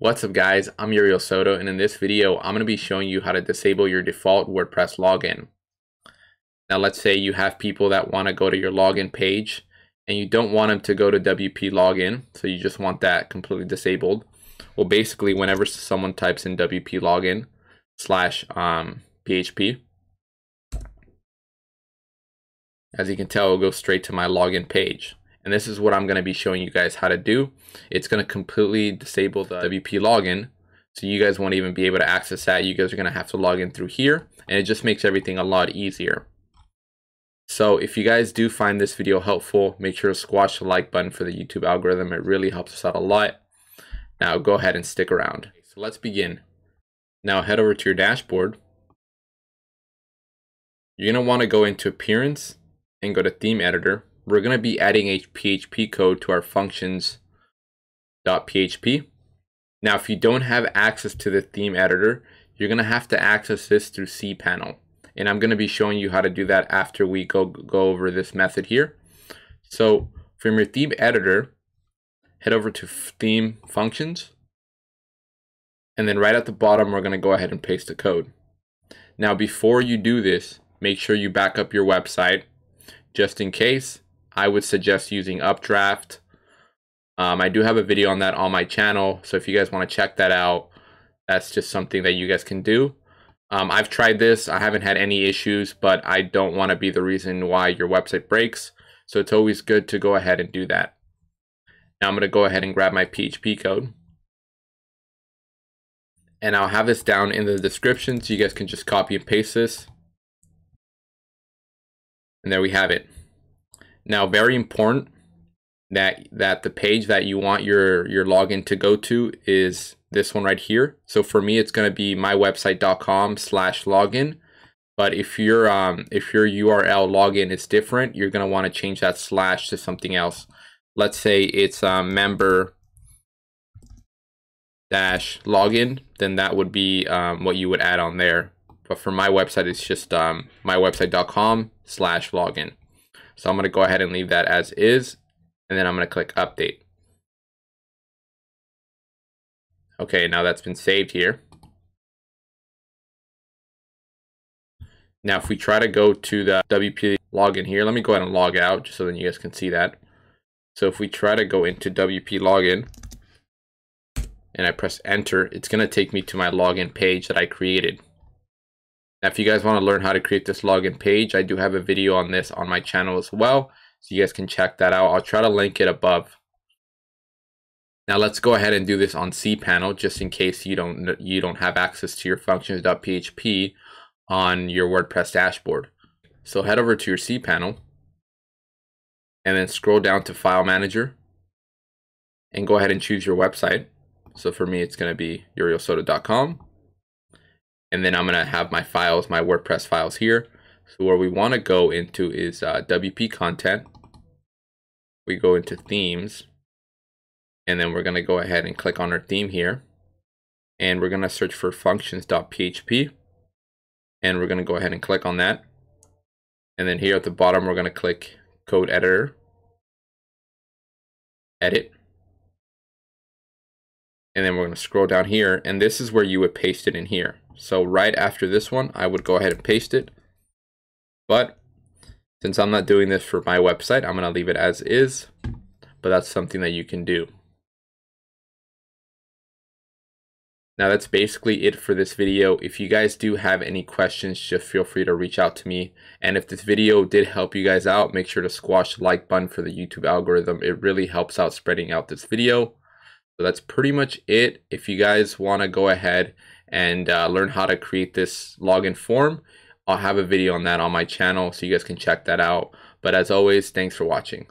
What's up guys, I'm Uriel Soto and in this video I'm going to be showing you how to disable your default WordPress login. Now let's say you have people that want to go to your login page and you don't want them to go to WP login, so you just want that completely disabled. Well basically whenever someone types in WP login slash um, PHP, as you can tell it'll go straight to my login page. And this is what I'm going to be showing you guys how to do. It's going to completely disable the WP login. So you guys won't even be able to access that. You guys are going to have to log in through here. And it just makes everything a lot easier. So if you guys do find this video helpful, make sure to squash the like button for the YouTube algorithm. It really helps us out a lot. Now go ahead and stick around. So let's begin. Now head over to your dashboard. You're going to want to go into Appearance and go to Theme Editor we're going to be adding a PHP code to our functions.php. Now, if you don't have access to the theme editor, you're going to have to access this through cPanel. And I'm going to be showing you how to do that after we go, go over this method here. So from your theme editor, head over to theme functions. And then right at the bottom, we're going to go ahead and paste the code. Now, before you do this, make sure you back up your website just in case I would suggest using Updraft. Um, I do have a video on that on my channel, so if you guys want to check that out, that's just something that you guys can do. Um, I've tried this. I haven't had any issues, but I don't want to be the reason why your website breaks. So it's always good to go ahead and do that. Now I'm going to go ahead and grab my PHP code. And I'll have this down in the description so you guys can just copy and paste this. And there we have it. Now, very important that that the page that you want your your login to go to is this one right here. So for me, it's going to be mywebsite.com slash login. But if your um if your URL login is different, you're going to want to change that slash to something else. Let's say it's um, member dash login, then that would be um, what you would add on there. But for my website, it's just um, mywebsite.com slash login. So I'm going to go ahead and leave that as is. And then I'm going to click update. Okay, now that's been saved here. Now, if we try to go to the WP login here, let me go ahead and log out just so then you guys can see that. So if we try to go into WP login and I press enter, it's going to take me to my login page that I created. Now, if you guys want to learn how to create this login page, I do have a video on this on my channel as well. So you guys can check that out. I'll try to link it above. Now let's go ahead and do this on cPanel just in case you don't you don't have access to your functions.php on your WordPress dashboard. So head over to your cPanel and then scroll down to File Manager and go ahead and choose your website. So for me, it's going to be urielsoto.com and then I'm gonna have my files, my WordPress files here. So where we want to go into is uh, WP content. We go into themes, and then we're gonna go ahead and click on our theme here, and we're gonna search for functions.php, and we're gonna go ahead and click on that. And then here at the bottom, we're gonna click code editor, edit, and then we're going to scroll down here. And this is where you would paste it in here so right after this one I would go ahead and paste it but since I'm not doing this for my website I'm going to leave it as is but that's something that you can do Now that's basically it for this video. If you guys do have any questions, just feel free to reach out to me. And if this video did help you guys out, make sure to squash the like button for the YouTube algorithm. It really helps out spreading out this video. So that's pretty much it. If you guys want to go ahead and uh, learn how to create this login form, I'll have a video on that on my channel so you guys can check that out. But as always, thanks for watching.